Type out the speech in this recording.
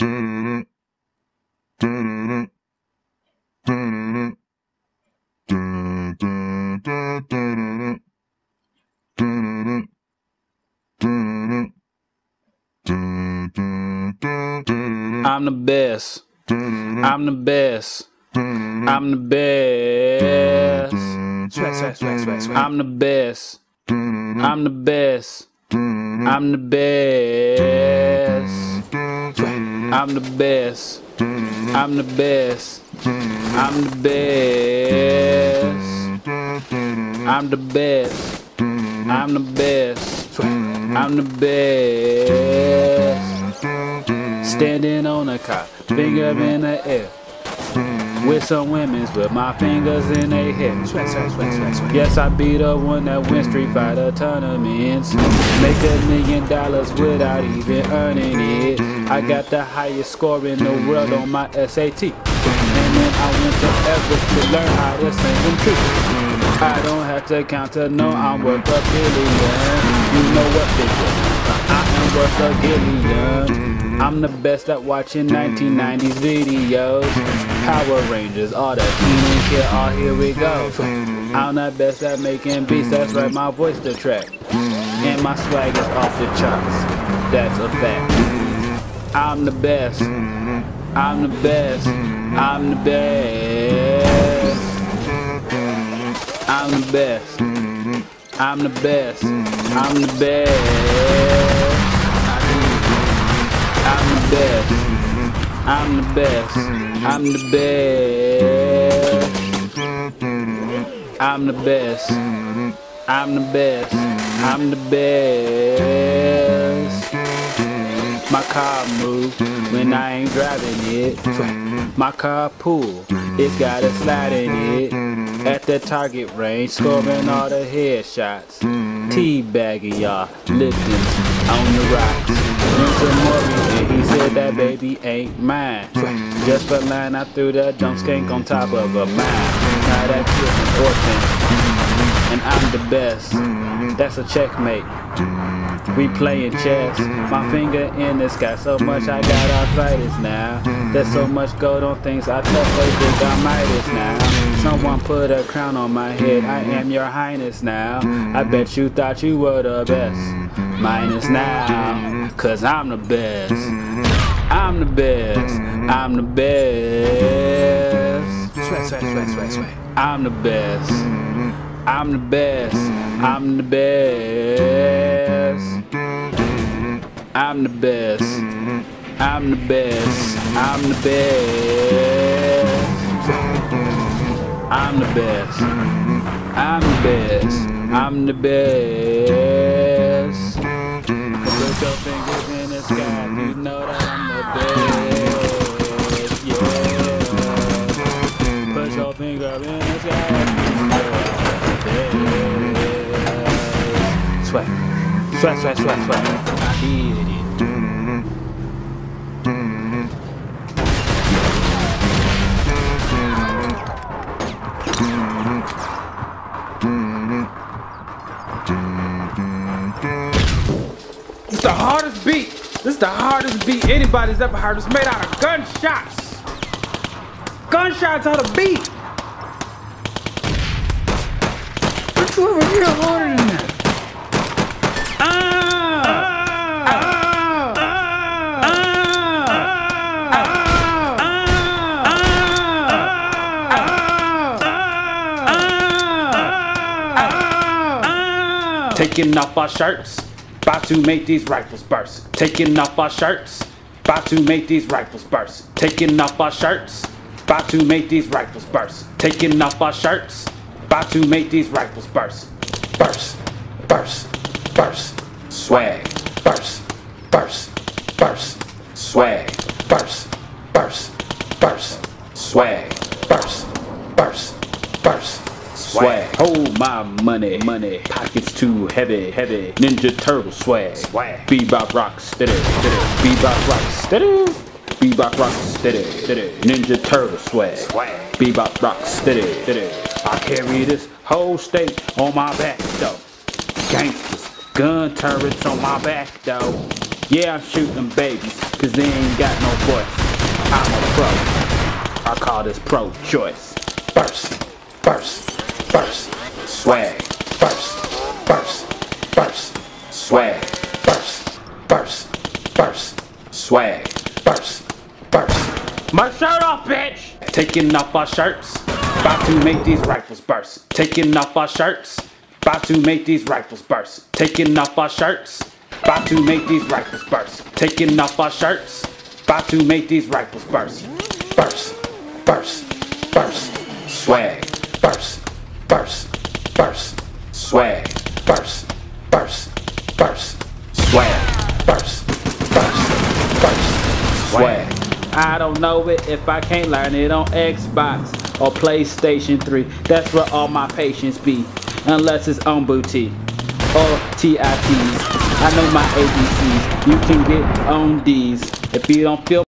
I'm the best. I'm the best. I'm the best. I'm the best. I'm the best. I'm the best. I'm the best. I'm the best. I'm the best. I'm the best. I'm the best. I'm the best. Standing on a cot, finger in the air. With some women's with my fingers in their hair. Swag, swag, swag, swag, swag. Yes, I be the one that win Street Fighter tournaments. Make a million dollars without even earning it. I got the highest score in the world on my SAT. And then I went to Everest to learn how to sing them too. I don't have to count to know I'm worth a billion. You know what, bigger? I'm the best at watching 1990s videos. Power Rangers, all that Keenan Kid, all here we go. I'm the best at making beats, that's right, my voice the track. And my swag is off the charts, that's a fact. I'm the best, I'm the best, I'm the best. I'm the best, I'm the best, I'm the best. Best. I'm the best. I'm the best. I'm the best. I'm the best. I'm the best. My car moves when I ain't driving it. My car pull, it's got a slide in it. At the target range, scoring all the headshots. Teabagging y'all, lifting on the rocks. He said that baby ain't mine. Just for line, I threw the jump skank on top of a mine. Now that kid's an and I'm the best. That's a checkmate. We playing chess. My finger in the sky, so much I got arthritis now. There's so much gold on things I they think I'm Midas now. Someone put a crown on my head, I am your highness now. I bet you thought you were the best. Minus now, cause I'm the best. I'm the best. I'm the best. Swag, swag, swag, swag, swag. I'm the best. I'm the best. I'm the best. I'm the best. I'm the best. I'm the best. I'm the best. I'm the best. I'm the best. Put your fingers in the sky you know that sweat. Sweat, sweat, sweat, sweat. It's the hardest beat. This is the hardest beat anybody's ever heard. It's made out of gunshots. Gunshots on the beat. It's over here harder than Taking off our shirts, about to make these rifles burst. Taking off our shirts, about to make these rifles burst. Taking off our shirts, about to make these rifles burst. Taking off our shirts, about to make these rifles burst. Burst, burst, burst, swag, burst, burst, burst, swag, burst, burst, burst, swag, burst, burst, burst. Swag. Hold my money, money. Pockets too heavy, heavy. Ninja Turtle swag. Swag. Bebop Rocksteady, steady. Bebop Rocksteady. Bebop Rocksteady, steady. Ninja Turtle swag. Swag. Bebop Rocksteady, steady. I carry this whole state on my back though. Gangsters, gun turrets on my back though. Yeah, I'm shooting babies, cause they ain't got no voice. I'm a pro. I call this pro choice. Burst, burst, burst, swag. Burst, burst, burst, swag. Burst, burst, burst, swag. Burst, burst. My shirt off, bitch! Taking off our shirts. About to make these rifles burst. Taking off our shirts. About to make these rifles burst. Taking off our shirts. About to make these rifles burst. Taking off our shirts. About to make these rifles burst. Burst, burst, burst. Swag. Burst, burst. Swag. Burst, burst, burst. Swag. Burst, burst, burst. Swag. I don't know it if I can't learn it on Xbox or PlayStation 3. That's where all my patience be. Unless it's on booty or TITs. I know my ABCs. You can get on these. If you don't feel